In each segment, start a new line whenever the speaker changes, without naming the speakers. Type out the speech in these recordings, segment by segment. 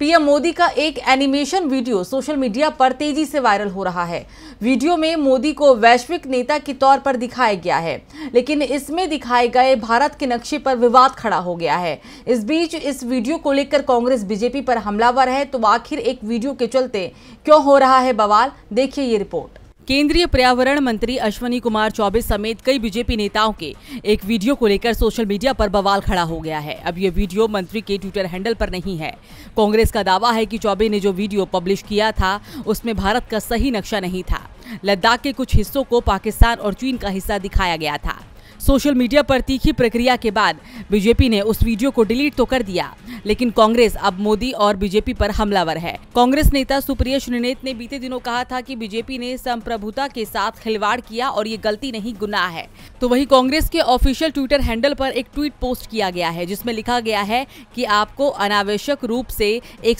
PM Modi का एक animation video social media पर तेज़ी से वायरल हो रहा है। वीडियो में मोदी को वैश्विक नेता के तौर पर दिखाया गया है, लेकिन इसमें दिखाए गए भारत के नक्शे पर विवाद खड़ा हो गया है। इस बीच इस वीडियो को लेकर कांग्रेस, बीजेपी पर हमलावर है तो आखिर एक वीडियो के चलते क्यों हो रहा है बवाल? देखिए ये रिपोर्ट। केंद्रीय पर्यावरण मंत्री अश्वनी कुमार चौबे समेत कई बीजेपी नेताओं के एक वीडियो को लेकर सोशल मीडिया पर बवाल खड़ा हो गया है। अब ये वीडियो मंत्री के ट्विटर हैंडल पर नहीं है। कांग्रेस का दावा है कि चौबे ने जो वीडियो पब्लिश किया था, उसमें भारत का सही नक्शा नहीं था। लद्दाख के कुछ हिस्सों को पाकिस्तान और चीन का हिस्सा दिखाया गया था। सोशल मीडिया पर तीखी प्रक्रिया के बाद बीजेपी ने उस वीडियो को डिलीट तो कर दिया, लेकिन कांग्रेस अब मोदी और बीजेपी पर हमलावर है। कांग्रेस नेता सुप्रिया श्रीनेत ने बीते दिनों कहा था कि बीजेपी ने संप्रभुता के साथ खिलवाड़ किया और ये गलती नहीं, गुनाह है। तो वही कांग्रेस के ऑफिशियल ट्विटर हैंडल पर एक ट्वीट पोस्ट किया गया है, जिसमें लिखा गया है कि आपको अनावश्यक रूप से एक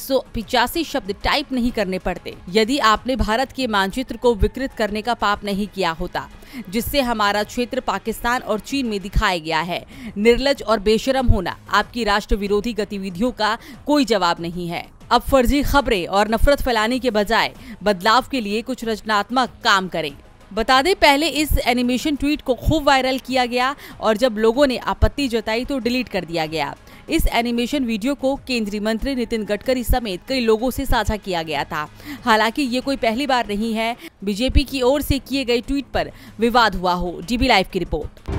शब्द टाइप नहीं करने पड़ते। यदि आपने भारत के मानचित्र को विकृत करने का पाप नहीं किया होता जिससे हमारा क्षेत्र पाकिस्तान और चीन में दिखाया गया है। निर्लज और बेशरम होना आपकी राष्ट्र विरोधी गतिविधियों का कोई जवाब नहीं है। अब फर्जी खबरें और नफरत फैलाने के बजाय बदलाव के लिए कुछ रचनात्मक काम करें। बता दें, पहले इस एनिमेशन ट्वीट को खूब वायरल किया गया और जब लोगों ने आपत्ति जताई तो डिलीट कर दिया गया। इस एनिमेशन वीडियो को केंद्रीय मंत्री नितिन गडकरी समेत कई लोगों से साझा किया गया था। हालाँकि ये कोई पहली बार नहीं है। बीजेपी की ओर से किए गए ट्वीट पर विवाद हुआ हो। डीबी लाइव की रिपोर्ट।